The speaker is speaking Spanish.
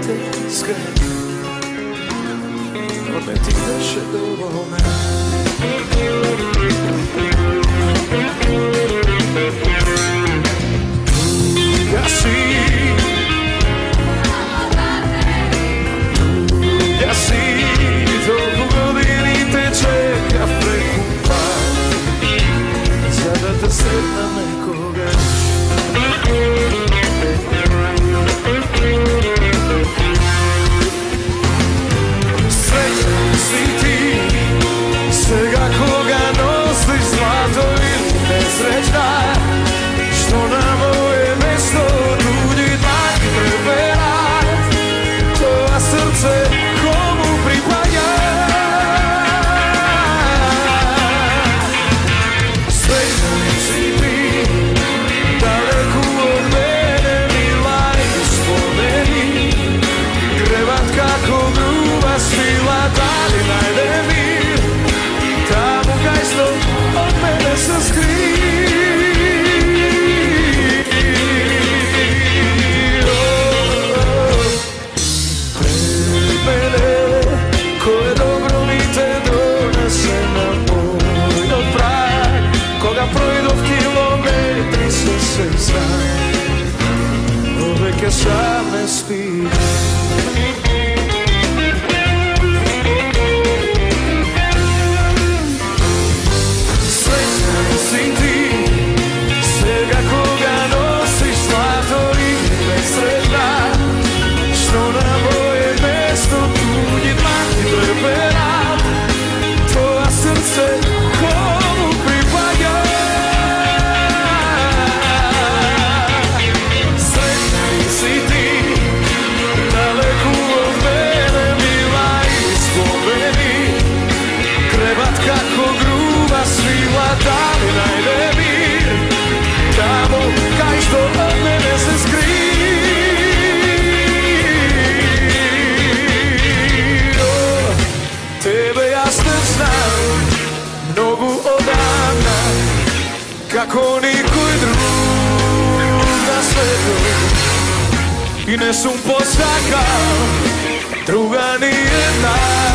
tedesche Romantik, the shadow of a man this atmosphere. Jako na svetu I ne sum postaka Druga nijedna